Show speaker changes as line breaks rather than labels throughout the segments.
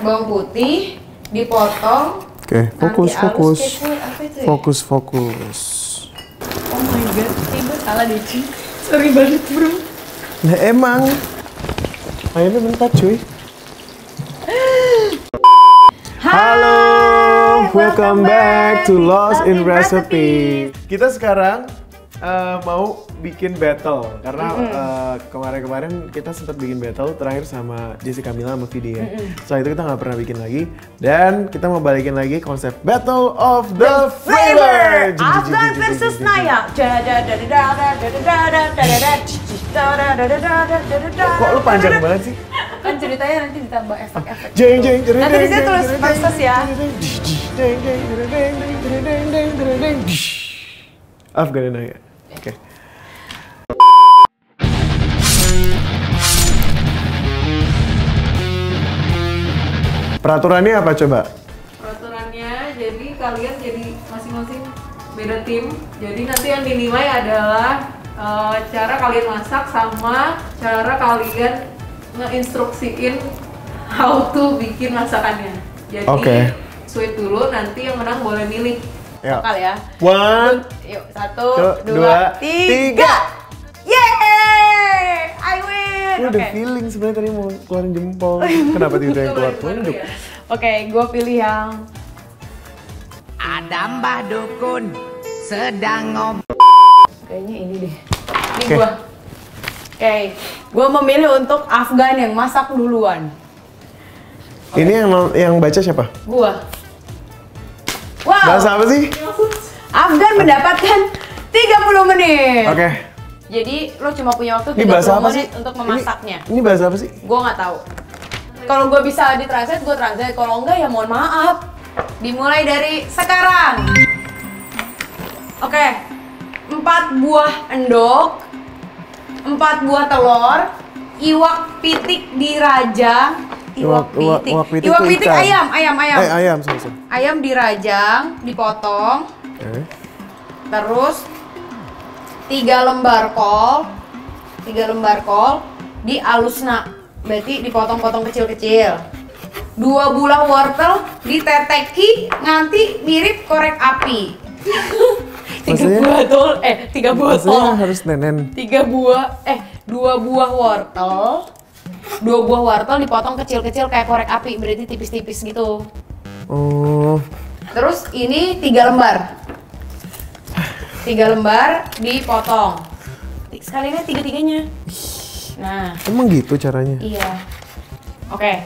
bawang putih dipotong
Oke, fokus,
halus
fokus.
itu ya?
Fokus, fokus.
oh my god gue salah deh sorry banget bro
Nah emang. Ayamnya mentah cuy. Halo, welcome back to Lost in Recipe. Kita sekarang eh, mau bikin battle karena eh, kemarin-kemarin kita sempat bikin battle terakhir sama Jessica Mila sama Vidi ya. Setelah itu kita nggak pernah bikin lagi dan kita mau balikin lagi konsep Battle of the, Flavor.
Afgan versus Naya
Kok lu panjang banget sih?
kan ceritanya nanti ditambah efek-efek
Jeng jeng jeng
Nanti di sini tulis versus ya.
Afgan Naya. Peraturannya apa coba?
Peraturannya jadi kalian jadi masing-masing beda tim. Jadi nanti yang dinilai adalah eh, cara kalian masak sama cara kalian ngeinstruksiin how to bikin masakannya. Jadi
Oke.
sweet dulu nanti yang menang boleh milih.
Ya.
Bakal ya
One,
Yuk, satu,
Dua,
dua,
dua,
tiga.
tiga.
Yeay! I win!
Gue
Oke,
udah feeling sebenarnya tadi mau keluarin jempol. Kenapa tiba-tiba yang keluar tunjuk?
ya.
Oke, gue pilih yang
Ada Mbah Dukun sedang ngobrol.
kayaknya ini deh. Ini
Oke.
gue. Oke, gue memilih untuk Afgan yang masak duluan.
Ini yang yang baca siapa?
Gue. Wow,
Bahasa apa sih?
Afgan mendapatkan 30 menit.
Oke.
Jadi lo cuma punya waktu
Ini
30
bahasa apa sih?
menit untuk memasaknya.
Ini, ini bahasa apa sih?
Gue nggak tahu. Kalau gue bisa ditranslate, gue translate. Kalau enggak ya mohon maaf. Dimulai dari sekarang. Oke, empat buah endok, empat buah telur, iwak pitik dirajang, iwak
Iwak-
pitik,
iwak pitik
iwak pitik
ikan.
ayam, ayam, ayam,
Eh, ayam, sorry, sorry.
ayam dirajang, dipotong,
Oke.
Terus tiga lembar kol, tiga lembar kol dialusna, berarti dipotong-potong kecil-kecil. Dua buah wortel diteteki nganti mirip korek api. tiga
Maksudnya?
buah tol, eh tiga buah
Maksudnya
tol,
harus nenen.
tiga buah, eh dua buah wortel, dua buah wortel dipotong kecil-kecil kayak korek api, berarti tipis-tipis gitu.
Oh,
Terus ini tiga lembar. Tiga lembar dipotong. Sekalian tiga-tiganya. Nah,
emang gitu caranya?
iya. Oke.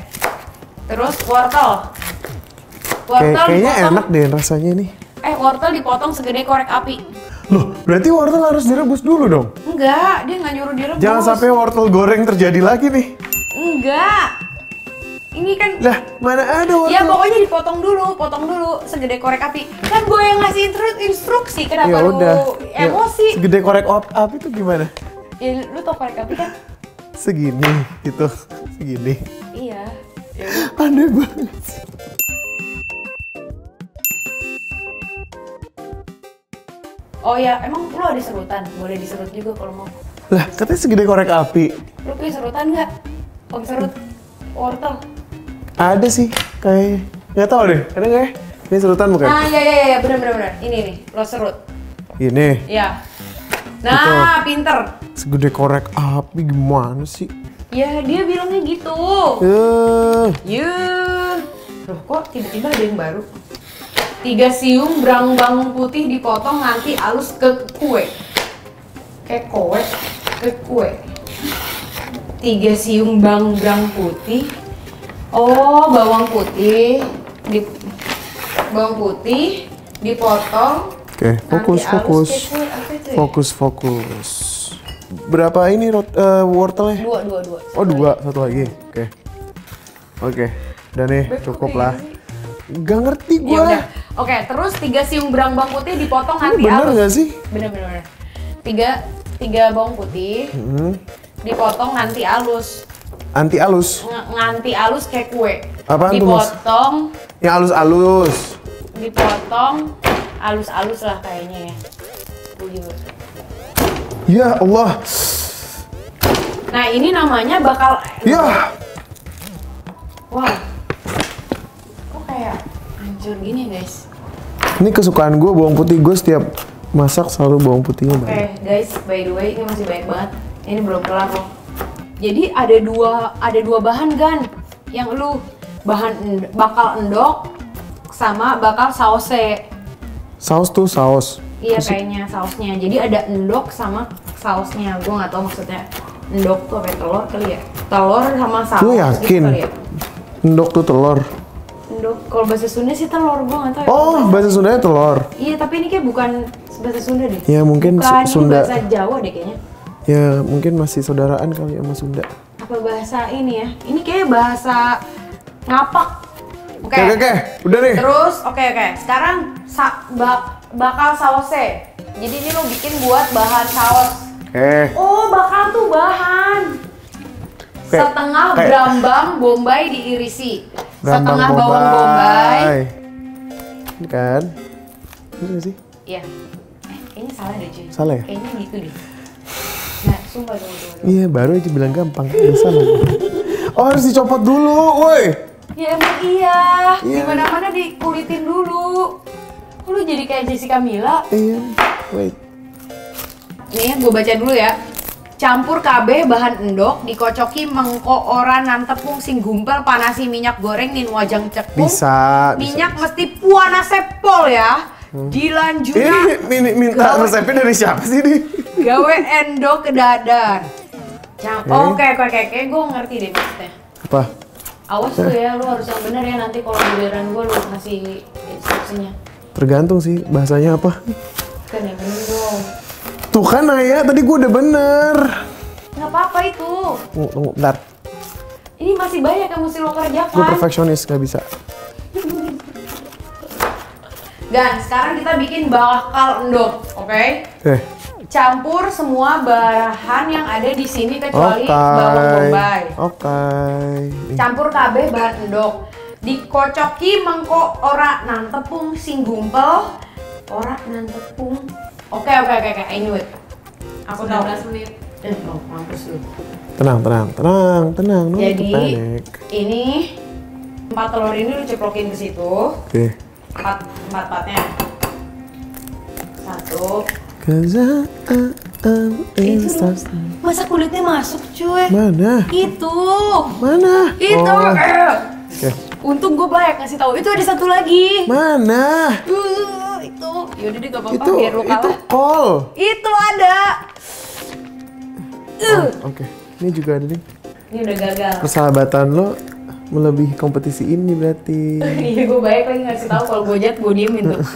Terus wortel. Wortel
kayaknya
dipotong.
enak deh rasanya nih.
Eh, wortel dipotong segede korek api.
Loh, berarti wortel harus direbus dulu dong?
Enggak, dia nggak nyuruh direbus.
Jangan sampai wortel goreng terjadi lagi nih.
Enggak. Ini kan
Lah, mana ada wortel?
Ya pokoknya dipotong dulu, potong dulu segede korek api. Kan gue yang ngasih instruksi, kenapa
Ya
lu
udah. Ya,
emosi?
segede korek op api itu gimana?
Ya, lu tau korek api kan?
Segini gitu. Segini.
Iya. Ya
Aneh banget.
Oh ya, emang lu ada serutan? Boleh diserut juga kalau mau.
Lah, katanya segede korek api.
Lu punya serutan nggak? Pakai serut wortel.
Ada sih, kayak nggak tahu deh. Ada nggak ya? Ini serutan bukan?
Nah, ya ya ya, bener bener bener. Ini nih, lo serut.
Ini
Ya. Nah, pinter.
segede korek api gimana sih?
Ya, dia bilangnya gitu.
Eh,
Yuh. Loh, kok tiba-tiba ada yang baru? Tiga siung berang bawang putih dipotong nanti halus ke kue. Kayak kue, ke kue. Tiga siung bang berang putih. Oh, bawang putih di bawang putih dipotong.
Oke, fokus,
nanti halus
fokus.
itu ya?
Fokus, fokus. Berapa ini eh, wortelnya?
Dua, dua, dua.
Oh dua, satu lagi. Oke. Oke. Udah nih, cukup lah. Gak ngerti
Ya
gua.
udah. Oke, terus tiga siung berang bawang putih dipotong
Ini
nanti
bener
halus.
gak sih?
Bener bener. bener. Tiga tiga bawang putih
Hmm.
dipotong nanti halus.
Anti alus.
Ng- nganti halus kayak kue.
Apaan tuh, Mas?
dipotong,
Yang alus-alus.
dipotong halus-halus lah kayaknya ya. Juga.
Ya Allah.
Nah, ini namanya bakal
Ya.
Wow. hancur gini guys.
Ini kesukaan gue bawang putih. Gue setiap masak selalu bawang putihnya
Oke
banyak.
guys, by the way ini masih banyak banget. Ini belum kelar loh. Jadi ada dua ada dua bahan gan yang lu bahan bakal endok sama bakal sausnya.
Saus tuh saus.
Iya kayaknya sausnya. Jadi ada endok sama sausnya. Gue nggak tahu maksudnya endok tuh apa ya, telur kali ya? Telur sama saus.
Lu
gitu
yakin?
kali ya.
Endok tuh telur.
Endok. Kalau bahasa Sunda sih telur. Gue nggak tahu. ya.
Oh, bahasa Sundanya telur.
Iya tapi ini kayak bukan bahasa Sunda deh.
Ya mungkin
Bukan,
Sunda.
bahasa Jawa deh kayaknya.
Ya mungkin masih saudaraan kali sama Sunda.
Apa bahasa ini ya? Ini kayak bahasa ngapak. Oke.
Oke oke oke, udah nih.
Terus oke oke. Sekarang sa- bak- bakal sausnya. Jadi ini lo bikin buat bahan saus.
Eh,
Oh, bakal tuh bahan.
Oke,
Setengah
oke.
brambang bombay diirisi.
Brambang
Setengah bawang bombay.
Ini kan? Ini sih?
Iya. Eh, kayaknya salah deh cuy.
Salah ya?
Kayaknya gitu deh. Sumpah.
Iya, baru aja bilang gampang. Udah salah. Oh, harus dicopot dulu, woi.
Ya emang iya.
Iya.
Di mana-mana dikulitin dulu. Kok lu jadi kayak Jessica Mila?
Iya. Wait.
Nih, gue baca dulu ya. Campur kabeh bahan endok, dikocoki mengko ora nan tepung sing gumpal panasi minyak goreng nin wajang cekung.
Bisa. bisa.
Minyak mesti puana sepol ya. Dilanjut
Ini ini minta resepnya dari siapa sih nih?
gawe endok ke dadan. Cam
Oke.
Oke, oke, oke, oke, gue ngerti deh maksudnya.
Apa?
Awas lu ya, lu harus yang bener ya nanti kalau giliran gue lu ngasih instruksinya.
Tergantung sih bahasanya apa.
Kan yang bener dong.
Tuh kan Naya, tadi gue udah bener.
Nggak apa-apa itu.
Tunggu, tunggu, bentar.
Ini masih banyak yang mesti lo
Gue
kerjakan.
perfeksionis, gak bisa.
Dan sekarang kita bikin bakal endok, oke?
Eh,
Campur semua bahan yang ada di sini kecuali bawang bombay.
Oke. Nih.
Campur kabeh bahan endok. Dikocoki mengko ora nang tepung sing gumpel. Ora nang tepung. Oke oke oke oke, I knew it. Aku tahu.
19 menit.
Eh, oh, mampus lu.
Tenang, tenang, tenang, tenang.
Jadi ini empat telur ini lu ceplokin ke situ.
Oke.
Empat empat empatnya. Satu.
Cause I, I, stars.
masa kulitnya masuk cuy?
Mana?
Itu.
Mana?
Itu.
Oh,
eh.
Oke.
Untung gue banyak ngasih tahu. Itu ada satu lagi.
Mana?
Uh, itu. Yaudah deh gak apa-apa
Itu,
biar lu
itu kol.
Itu ada. Uh.
Oke. Ini juga ada nih.
Ini udah gagal.
Persahabatan lo melebihi kompetisi ini berarti.
Iya gue baik lagi ngasih tahu kalau gue jahat gue diemin tuh.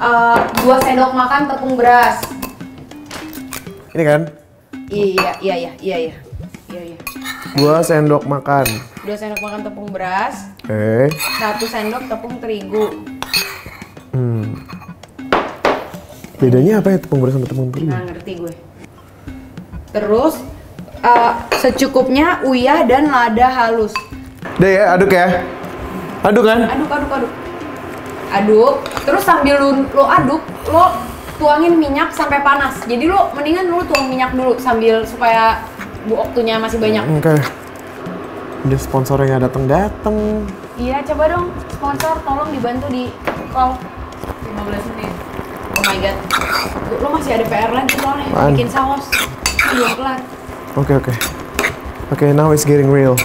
Eh, dua sendok makan tepung beras.
Ini kan?
Iya iya iya iya iya. Iya iya.
Dua sendok makan.
Dua sendok makan tepung beras,
Oke.
satu sendok tepung terigu.
Hmm. Bedanya apa ya tepung beras sama tepung terigu?
Nah ngerti gue. Terus eh, secukupnya uyah dan lada halus.
Udah ya, aduk ya. Aduk kan?
Aduk aduk aduk. Aduk. Terus sambil lu, lu aduk, lu tuangin minyak sampai panas. Jadi lu mendingan lu tuang minyak dulu sambil supaya bu waktunya masih banyak.
Oke. Udah sponsornya datang datang.
Iya, coba dong sponsor tolong dibantu di call.
15 menit.
Oh my god. Lu masih ada PR lagi soalnya bikin saus. Ini Belum kelar.
Oke oke. Oke, now it's getting real.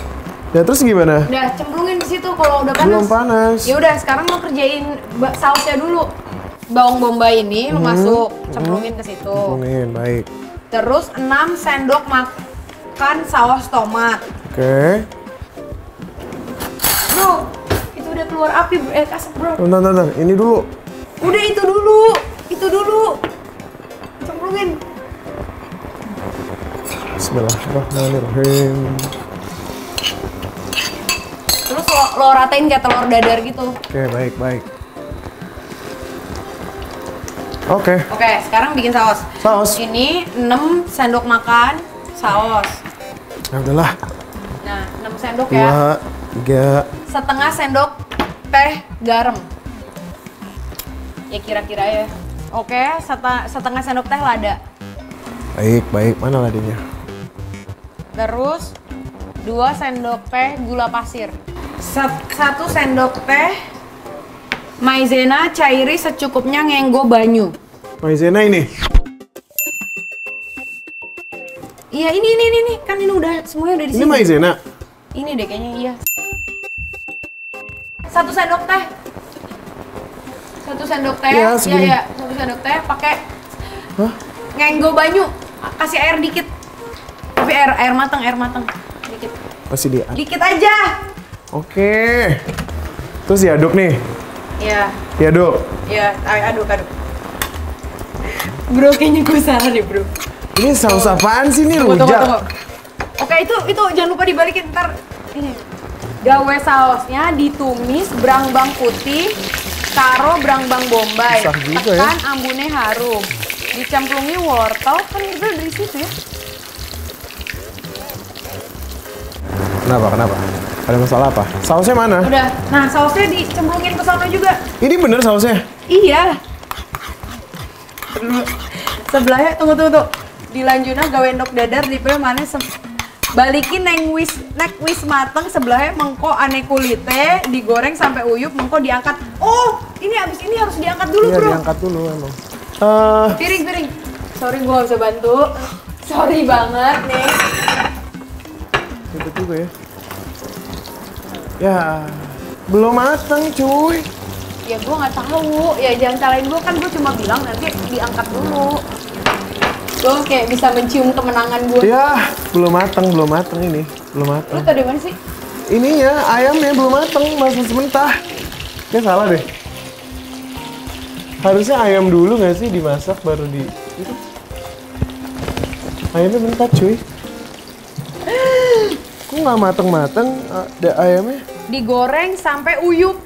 Ya terus gimana?
Udah cemplungin di situ kalau udah panas.
Belum panas.
Ya udah, sekarang lo kerjain sausnya dulu. Bawang bombay ini lo masuk, cemplungin ke situ.
Ngomongin baik.
Terus 6 sendok makan saus tomat.
Oke.
Bro, itu udah keluar api, eh kasar bro.
Bentar, bentar, bentar. Ini dulu.
Udah itu dulu, itu dulu. Cemplungin.
Bismillahirrahmanirrahim.
Lo, ratain kayak telur dadar gitu.
Oke, baik, baik. Oke,
Oke, sekarang bikin saus.
saus.
Ini 6 sendok makan saus.
Ya udahlah.
Nah, 6 sendok ya.
Dua, tiga.
Setengah sendok teh garam. Ya kira-kira ya. Oke, seta- setengah sendok teh lada.
Baik, baik. Mana ladanya?
Terus 2 sendok teh gula pasir. Sat- satu sendok teh Maizena cairi secukupnya ngenggo banyu.
Maizena ini.
Iya ini ini ini kan ini udah semuanya udah di
Ini
sini.
maizena.
Ini deh kayaknya iya. Satu sendok teh. Satu sendok teh.
Iya,
Iya iya. Satu sendok teh pakai
Hah?
ngenggo banyu. Kasih air dikit. Tapi air air matang, air matang. Dikit.
Masih dia.
Dikit aja.
Oke. Terus diaduk nih.
Iya.
Diaduk.
Iya, ayo aduk aduk. Bro, kayaknya gue salah deh, bro.
Ini saus apaan sih nih
Tunggu, tunggu,
rujak?
tunggu. Oke, itu itu jangan lupa dibalikin ntar ini. Gawe sausnya ditumis berangbang putih, karo berangbang bombay.
Susah juga ya.
Tekan ambune harum. Dicemplungi wortel, kan itu dari situ ya.
Kenapa? Kenapa? Ada masalah apa? Sausnya mana?
Udah. Nah, sausnya dicemplungin ke sana juga.
Ini bener sausnya?
Iya. Sebelahnya tunggu tunggu tuh. Dilanjutnya gawe endok dadar di mana balikin neng wis nek wis mateng sebelahnya mengko ane kulite digoreng sampai uyup mengko diangkat. Oh, ini abis ini harus diangkat dulu,
Iya
Bro.
diangkat dulu emang. Eh,
Piring, piring. Sorry gua gak bisa bantu. Sorry banget nih.
ribet juga ya. Ya, belum matang cuy.
Ya gua nggak tahu. Ya jangan salahin gua kan gua cuma bilang nanti diangkat dulu. Gua kayak bisa mencium kemenangan gua.
Ya, belum matang, belum matang ini. Belum
Lu
matang.
tadi mana sih?
Ininya, ayamnya belum matang, masih mentah. Ya salah deh. Harusnya ayam dulu nggak sih dimasak baru di itu. Ayamnya mentah cuy. Kok nggak mateng-mateng ada ayamnya?
digoreng sampai uyup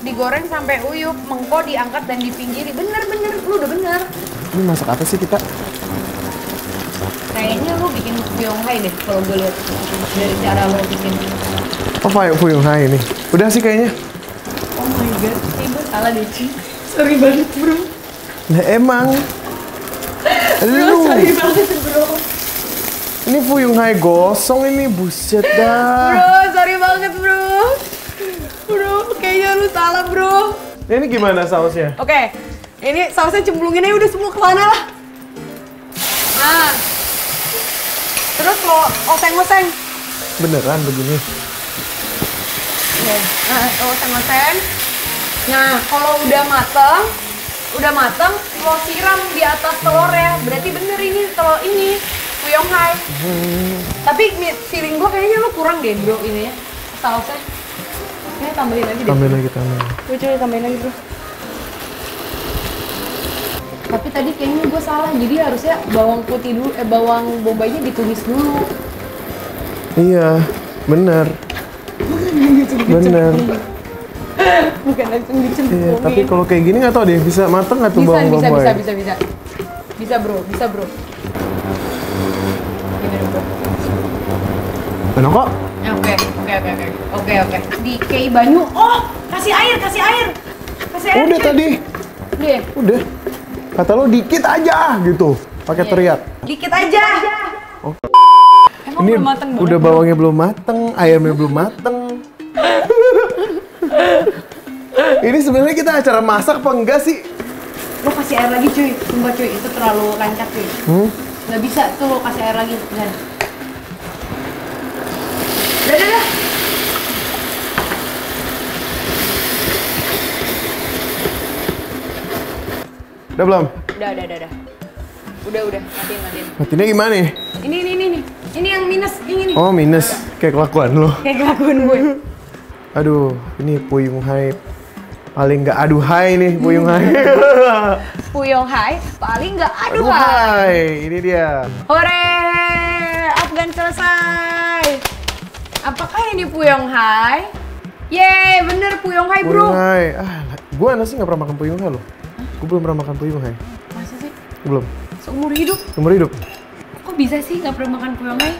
digoreng sampai uyup mengko diangkat dan dipinggiri bener bener lu udah bener
Ini masak apa sih kita?
kayaknya lu bikin Yonghai deh kalau gue lihat dari cara lo bikin
Oh, Fuyung Fuyung Hai ini. Udah sih kayaknya.
oh my god kayak gue salah deh Ci sorry banget bro
Nah emang. Lu.
sorry banget bro
Ini Fuyung Hai gosong ini, buset dah.
bro sorry banget bro bro kayaknya lu salah bro
Ini gimana sausnya?
oke ini sausnya cemplunginnya udah semua ke sana lah nah terus lo oseng-oseng
Beneran begini?
Oke, nah oseng-oseng. Nah, kalau udah mateng, udah mateng, lo siram di atas telur ya. Berarti bener ini telur ini, Fuyong Hai. Tapi mi- feeling gue kayaknya lo kurang deh bro ini ya, sausnya. Kayaknya tambahin lagi deh.
Tambahin lagi, tambahin.
Gue coba tambahin lagi bro. Tapi tadi kayaknya gue salah, jadi harusnya bawang putih dulu, eh bawang bombaynya ditumis dulu.
Iya, bener. Bener.
Bukan langsung dicemplungin.
Iya, tapi kalau kayak gini nggak tau deh, bisa mateng nggak tuh
bisa,
bawang
bisa,
bombay?
bisa, bisa, bisa. Bisa bro, bisa bro. Gini deh, bro.
Enak kok.
Ya, Oke, oke, oke, oke, oke, oke. Di kei banyu. Oh, kasih air, kasih air, kasih air.
Udah
cuy.
tadi,
Udah,
udah. Kata lo dikit aja gitu, pakai
Iya.
teriak.
dikit aja.
Oh.
Emang
Ini
belum mateng
udah
bro?
bawangnya belum mateng, ayamnya belum mateng. Ini sebenarnya kita acara masak apa enggak sih?
Lo kasih air lagi cuy, sumpah cuy, itu terlalu lancar cuy.
Hmm?
Gak bisa tuh lo kasih air lagi, jangan. Udah, udah, udah.
Udah belum?
Udah, udah, udah, udah. Udah, udah, matiin, matiin.
Matinya gimana nih?
Ini, ini, ini, ini. Ini yang minus, yang ini.
Oh minus, kayak kelakuan lo.
Kayak kelakuan gue.
Aduh, ini Puyung Hai paling nggak aduhai nih Puyung Hai.
Puyong Hai, paling nggak aduh
aduhai, ini dia.
Hore, Afgan selesai. Apakah ini Puyong Hai? Yeay, bener Puyong Hai bro.
Puyung Hai. Ah, gue sih nggak pernah makan Puyung Hai loh. Gue belum pernah makan Puyung Hai.
Masa sih?
Belum.
Seumur hidup,
Seumur hidup.
kok bisa sih nggak pernah makan Puyong Hai?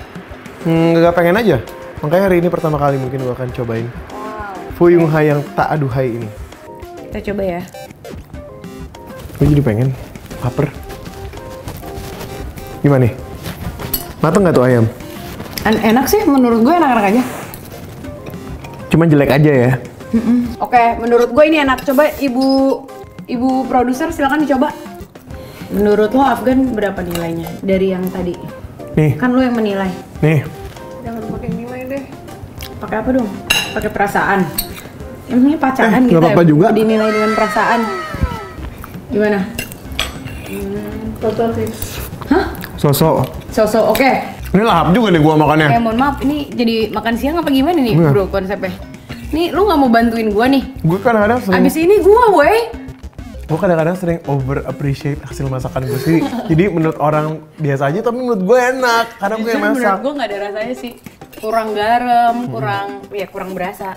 Hmm, nggak pengen aja. Makanya hari ini pertama kali mungkin gue akan cobain
Wow.
Puyung Hai yang tak aduhai ini.
Kita coba ya.
Gue jadi pengen. Laper. Gimana nih? Mateng nggak tuh ayam?
Enak sih, menurut gue enak-enak aja.
Cuman jelek aja ya.
Oke, menurut gue ini enak. Coba ibu ibu produser silakan dicoba. Menurut lo Afgan berapa nilainya dari yang tadi?
Nih,
Kan lo yang menilai.
nih.
Jangan pakai nilai deh.
Pakai apa dong? Pakai perasaan. Ini pacaran
Eh,
gitu
apa-apa juga.
Dinilai dengan perasaan. Gimana?
Total sih.
Hah?
Sosok.
So-so, oke.
Ini lahap juga nih gua makannya.
Eh mohon maaf, ini jadi makan siang apa gimana nih
Iya.
bro konsepnya? Nih lu nggak mau bantuin gua nih?
Gue kadang-kadang sering,
Abis ini gua weh.
gue kadang-kadang sering over appreciate hasil masakan gue sih. Jadi menurut orang biasa aja, tapi menurut gue enak karena gue yang masak.
menurut gua nggak ada rasanya sih. Kurang garam,
Hmm.
kurang ya kurang berasa.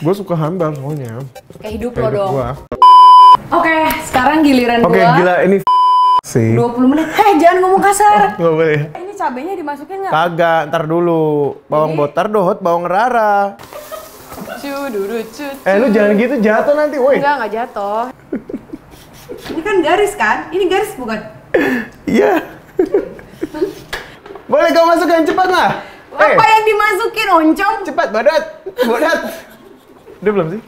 Gue suka hambar soalnya.
Kayak hidup lo
Kayak
dong.
gua.
Oke, sekarang giliran
Oke,
gua.
gila ini sih.
20 menit. Eh, jangan ngomong kasar.
Gak boleh.
Cabenya dimasukin nggak?
Kagak, ntar dulu. Bawang
Jadi-
botar dohot, bawang rara.
Cuduru.
Eh lu jangan gitu jatuh nanti, woi.
Enggak, enggak jatuh. Ini kan garis kan? Ini garis bukan?
Iya. boleh kau masukkan cepat lah. Eh,
Apa yang dimasukin oncom?
cepat badat, badat. Udah belum sih?